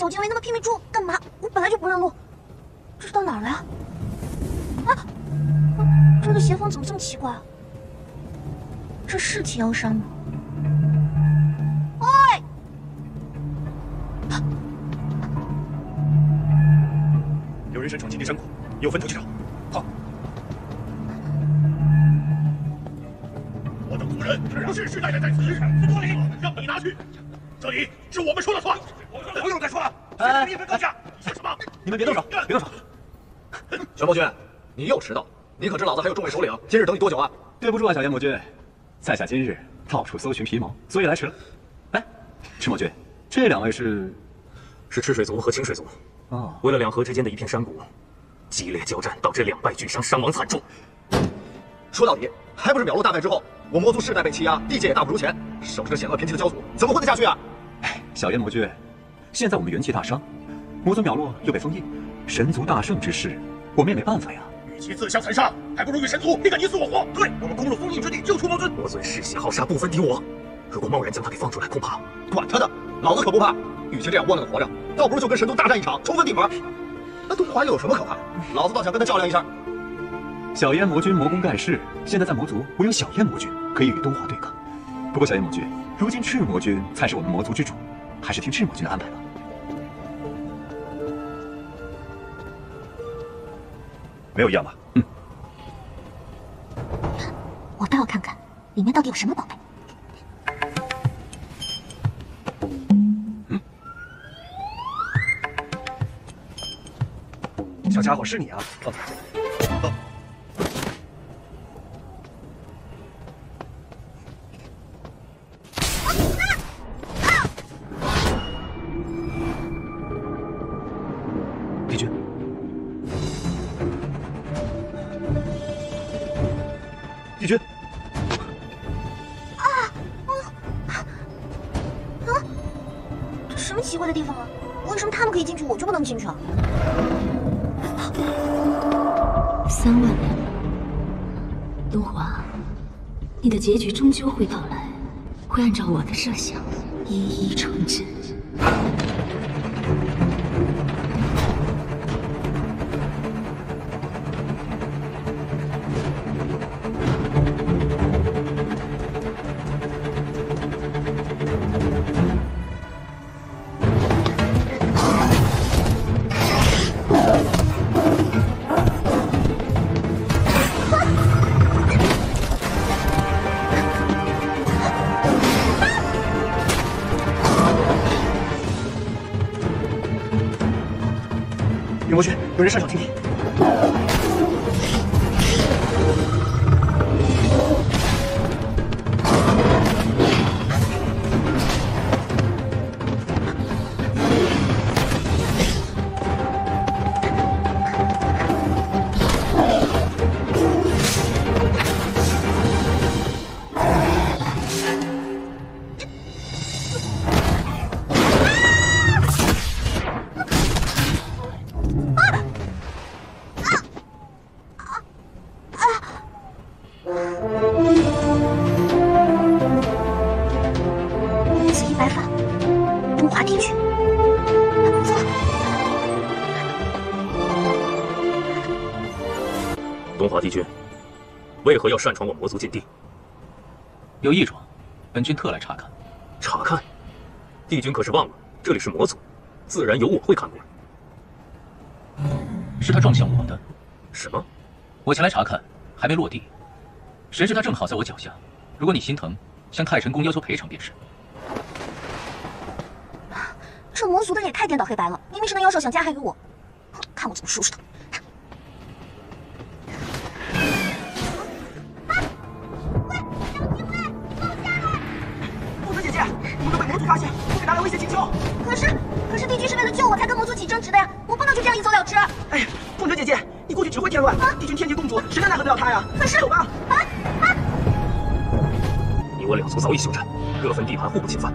小精卫那么拼命追干嘛？我本来就不认路，这是到哪儿了呀？啊，这个斜方怎么这么奇怪啊？这是提妖山吗？喂！有人擅闯禁地山谷，有分头去找。好，我等族人世世代代在此，多礼，让你拿去。这里是我们说了算，不用再说了。哎一分高下，说什么？你们别动手，别动手！玄魔君，你又迟到，你可知老子还有众位首领，今日等你多久啊？对不住啊，小炎魔君，在下今日到处搜寻皮毛，所以来迟了。哎，赤魔君，这两位是？是赤水族和清水族。哦，为了两河之间的一片山谷，激烈交战，导致两败俱伤，伤亡惨重。说到底，还不是表露大败之后，我魔族世代被欺压，地界也大不如前，守着这险恶偏激的教主，怎么混得下去啊？哎，小炎魔君，现在我们元气大伤，魔尊秒落又被封印，神族大胜之事，我们也没办法呀。与其自相残杀，还不如与神族拼个你死我活。对，我们攻入封印之地，救出魔尊。魔尊嗜血好杀，不分敌我。如果贸然将他给放出来，恐怕……管他的，老子可不怕。与其这样窝囊的活着，倒不如就跟神族大战一场，冲分地盘。那东华又有什么可怕？老子倒想跟他较量一下。小燕魔君魔功盖世，现在在魔族，唯有小燕魔君可以与东华对抗。不过小燕魔君，如今赤魔君才是我们魔族之主，还是听赤魔君的安排吧。没有异样吧？嗯。我倒要看看里面到底有什么宝贝。小家伙是你啊！帝奇怪的地方啊？为什么他们可以进去，我就不能进去啊？三万年了，东华，你的结局终究会到来，会按照我的设想一一成真。有人上手听听紫衣白发，东华帝君。东华帝君，为何要擅闯我魔族禁地？有异状，本君特来查看。查看？帝君可是忘了，这里是魔族，自然有我会看管。是他撞向我的，什么？我前来查看，还没落地，谁知他正好在我脚下。如果你心疼，向太晨宫要求赔偿便是。这魔族的人也太颠倒黑白了，明明是那妖兽想加害于我，哼看我怎么收拾他！凤泽姐姐，我们被魔族发现，会拿来威胁请求。可是，可是帝君是为了救我才跟魔族起争执的呀，我不能就这样一走了之。哎呀，凤泽姐姐，你过去只会添乱，帝君天劫公主，谁能奈何得了他呀？可是走吧。你我两族早已休战，各分地盘，互不侵犯。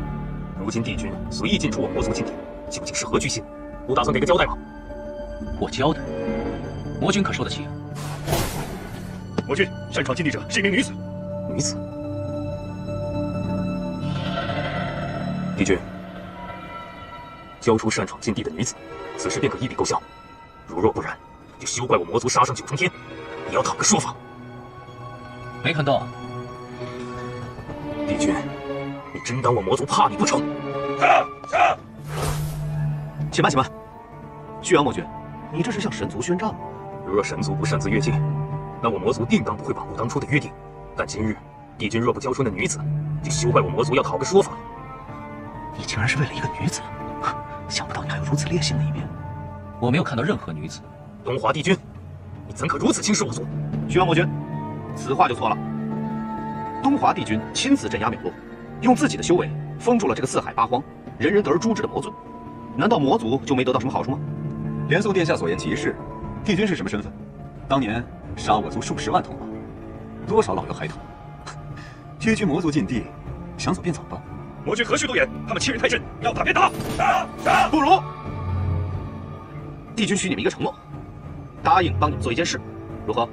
如今帝君随意进出我魔族禁地，究竟是何居心？不打算给个交代吗？我交代，魔君可受得起？魔君擅闯禁地者是一名女子。女子。帝君，交出擅闯禁地的女子，此事便可一笔勾销；如若不然，就休怪我魔族杀上九重天，你要讨个说法。没看到，帝君，你真当我魔族怕你不成？且慢且慢，巨阳魔君，你这是向神族宣战吗？如若神族不擅自越境，那我魔族定当不会绑固当初的约定。但今日帝君若不交出那女子，就休怪我魔族要讨个说法。你竟然是为了一个女子，想不到你还有如此烈性的一面。我没有看到任何女子。东华帝君，你怎可如此轻视我族？徐阳魔君，此话就错了。东华帝君亲自镇压淼落，用自己的修为封住了这个四海八荒、人人得而诛之的魔尊，难道魔族就没得到什么好处吗？连宋殿下所言极是，帝君是什么身份？当年杀我族数十万同胞，多少老幼孩童，区区魔族禁地，想走便走吧。魔君何须多言？他们欺人太甚，要打便打！不如，帝君许你们一个承诺，答应帮你们做一件事，如何？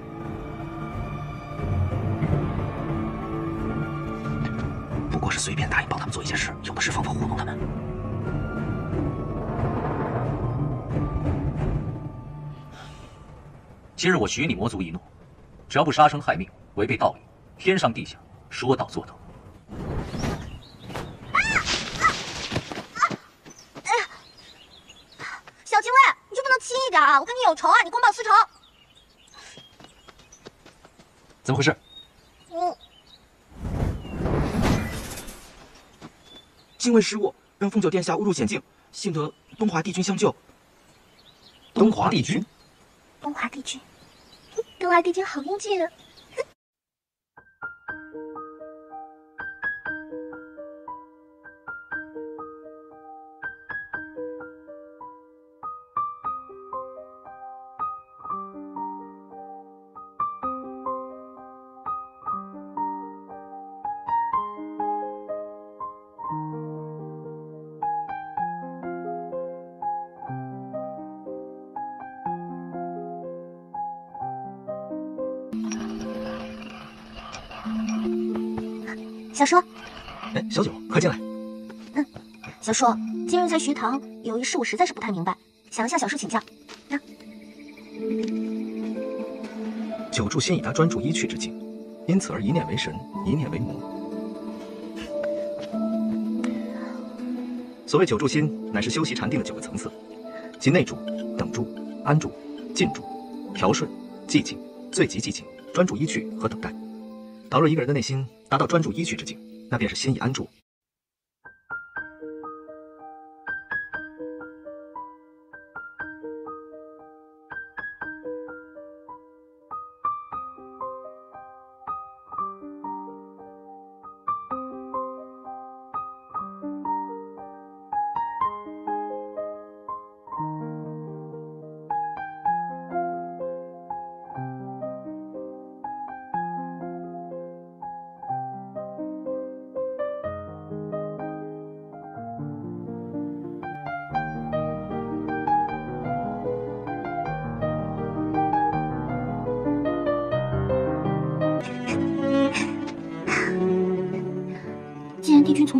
不过是随便答应帮他们做一件事，有的是方法糊弄他们。今日我许你魔族一诺，只要不杀生害命，违背道义，天上地下，说到做到。小精卫，你就不能轻一点啊！我跟你有仇啊，你公报私仇。怎么回事？嗯，精卫失误，让凤九殿下误入险境，幸得东华帝君相救。东华帝君，东华帝君，东华帝君好英俊啊！小叔，哎，小九，快进来。嗯小叔，今日在学堂有一事我实在是不太明白，想向小叔请教。嗯，九柱心以他专注一去之境，因此而一念为神，一念为魔。所谓九柱心，乃是修习禅定的九个层次，即内住、等住、安住、静住、调顺、寂静、最极寂静、专注一去和等待。倘若一个人的内心达到专注一去之境，那便是心已安住。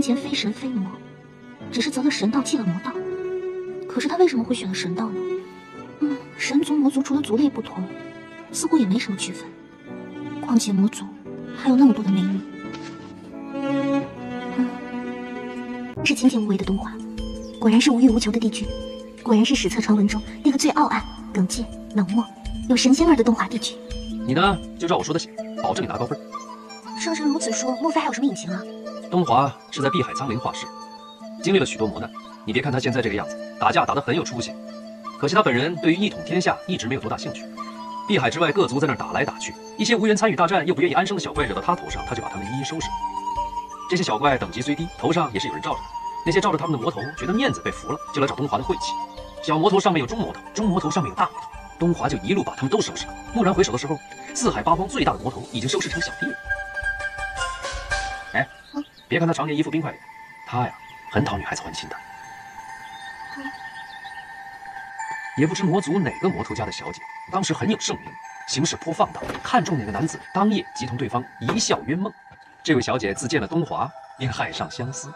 前非神非魔，只是择了神道弃了魔道，可是他为什么会选了神道呢？嗯，神族魔族除了族类不同，似乎也没什么区分。况且魔族还有那么多的美女。嗯，是清静无为的东华，果然是无欲无求的帝君，果然是史册传闻中那个最傲岸、耿介、冷漠、有神仙味的东华帝君。你呢，就照我说的写，保证你拿高分。圣上如此说，莫非还有什么隐情啊？东华是在碧海苍林化世，经历了许多磨难。你别看他现在这个样子，打架打得很有出息，可惜他本人对于一统天下一直没有多大兴趣。碧海之外各族在那儿打来打去，一些无缘参与大战又不愿意安生的小怪惹到他头上，他就把他们一一收拾。这些小怪等级虽低，头上也是有人罩着的。那些罩着他们的魔头觉得面子被服了，就来找东华的晦气。小魔头上面有中魔头，中魔头上面有大魔头，东华就一路把他们都收拾了。蓦然回首的时候，四海八荒最大的魔头已经收拾成小弟了。别看他常年一副冰块脸，他呀很讨女孩子欢心的。也不知魔族哪个魔头家的小姐，当时很有盛名，行事颇放荡，看中哪个男子，当夜即同对方一笑冤梦。这位小姐自见了东华，便海上相思。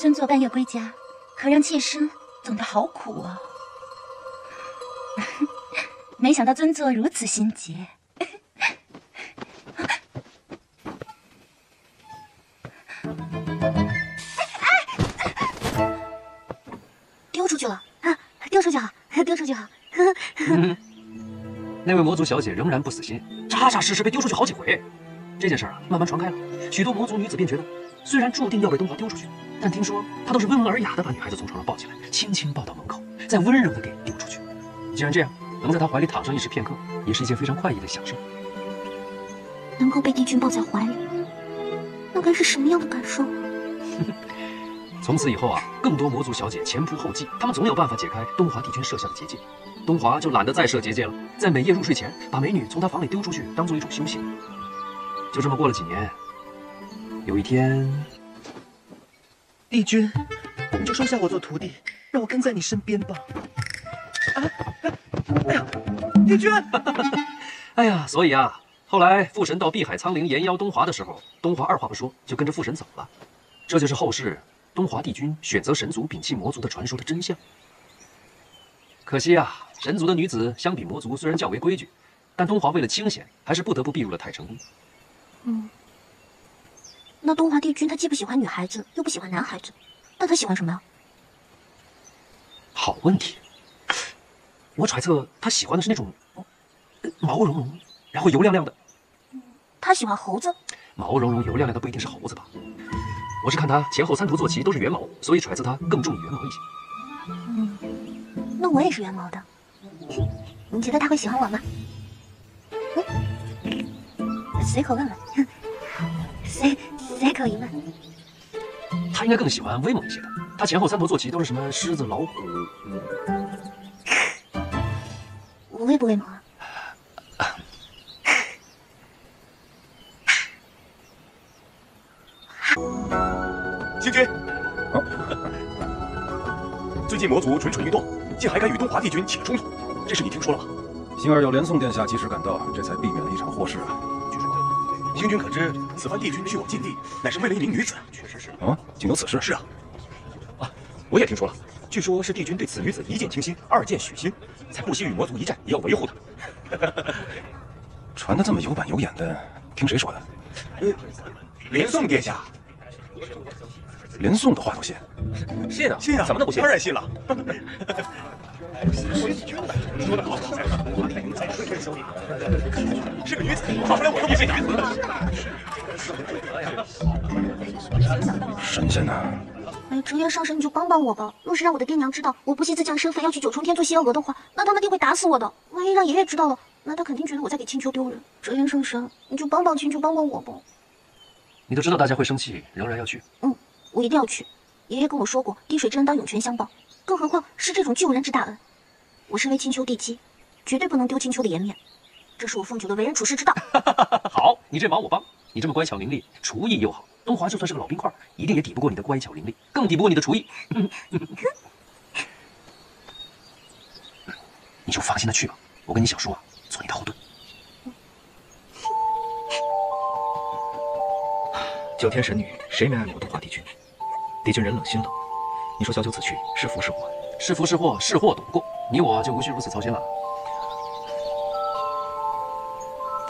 尊座半夜归家，可让妾身等得好苦啊！没想到尊座如此心急。丢出去了啊！丢出去好，丢出去好。那位魔族小姐仍然不死心，扎扎实实被丢出去好几回。这件事啊，慢慢传开了，许多魔族女子便觉得，虽然注定要被东华丢出去，但听说他都是温文尔雅的把女孩子从床上抱起来，轻轻抱到门口，再温柔的给丢出去。既然这样，能在他怀里躺上一时片刻，也是一件非常快意的享受。能够被帝君抱在怀里，那该是什么样的感受啊？从此以后啊，更多魔族小姐前仆后继，他们总有办法解开东华帝君设下的结界。东华就懒得再设结界了，在每夜入睡前把美女从他房里丢出去，当做一种修行。就这么过了几年，有一天，帝君，你就收下我做徒弟，让我跟在你身边吧。啊！哎呀，帝君！哎呀，所以啊，后来父神到碧海苍灵延邀东华的时候，东华二话不说就跟着父神走了。这就是后世东华帝君选择神族摒弃魔族的传说的真相。可惜啊，神族的女子相比魔族虽然较为规矩，但东华为了清闲，还是不得不避入了太成宫。嗯，那东华帝君他既不喜欢女孩子，又不喜欢男孩子，那他喜欢什么呀？好问题。我揣测他喜欢的是那种毛茸茸，然后油亮亮的。他喜欢猴子。毛茸茸、油亮亮的不一定是猴子吧？我是看他前后三头坐骑都是圆毛，所以揣测他更重于圆毛一些。嗯，那我也是圆毛的。你觉得他会喜欢我吗？嗯，随口问问，随随口一问。他应该更喜欢威猛一些的。他前后三头坐骑都是什么狮子、老虎？我威不威猛啊？最近魔族蠢蠢欲动，竟还敢与东华帝君起了冲突，这事你听说了吗？星儿有连宋殿下及时赶到，这才避免了一场祸事啊。据说，星君可知，此番帝君去我禁地，乃是为了一名女子。确实是啊，竟有此事？是啊。啊，我也听说了，据说是帝君对此女子一见倾心，二见许心，才不惜与魔族一战，也要维护她。传的这么有板有眼的，听谁说的？呃，连宋殿下。连宋的话都信？信啊信啊！怎么能不信？当然信了。说得好，是个女子，跑出来我都不信。神仙呐！哎，折颜上神，你就帮帮我吧。若是让我的爹娘知道我不惜自降身份要去九重天做仙娥的话，那他们定会打死我的。万一让爷爷知道了，那他肯定觉得我在给青丘丢人。折颜上神，你就帮帮青丘，帮帮我吧。你都知道大家会生气，仍然要去？嗯，我一定要去。爷爷跟我说过，滴水之恩当涌泉相报，更何况是这种救人之大恩。我身为青丘帝姬，绝对不能丢青丘的颜面，这是我凤九的为人处事之道。好，你这忙我帮。你这么乖巧伶俐，厨艺又好，东华就算是个老冰块，一定也抵不过你的乖巧伶俐，更抵不过你的厨艺。你就放心的去吧，我跟你小叔啊，做你的后盾。九天神女，谁没爱过东华帝君？帝君人冷心冷，你说小九此去是福是祸？是福是祸，是祸躲不过，你我就无需如此操心了。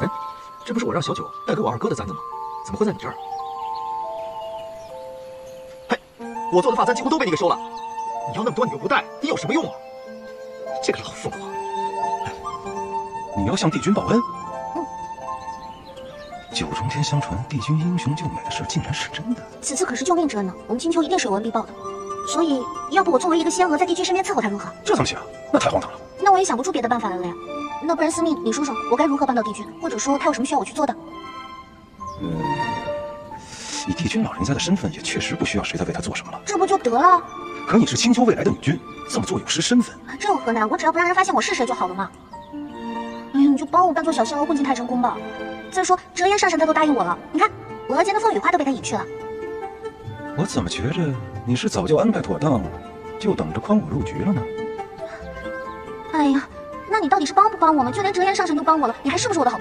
哎，这不是我让小九带给我二哥的簪子吗？怎么会在你这儿？嘿，我做的发簪几乎都被你给收了，你要那么多你又不戴，你有什么用啊？这个老凤凰！你要向帝君报恩？九重天相传，帝君英雄救美的事竟然是真的。此次可是救命之恩呢，我们青丘一定是有恩必报的。所以，要不我作为一个仙娥，在帝君身边伺候他如何？这怎么行？那太荒唐了。那我也想不出别的办法来了呀。那不然，司命，你说说，我该如何帮到帝君？或者说，他有什么需要我去做的？嗯，以帝君老人家的身份，也确实不需要谁再为他做什么了。这不就得了？可你是青丘未来的女君，这么做有失身份。这有何难？我只要不让人发现我是谁就好了嘛。哎呀，你就帮我扮作小仙娥混进太晨宫吧。再说，折颜上神他都答应我了，你看，额间的凤羽花都被他引去了。我怎么觉着你是早就安排妥当了，就等着诓我入局了呢？哎呀，那你到底是帮不帮我呢？就连折颜上神都帮我了，你还是不是我的好朋友？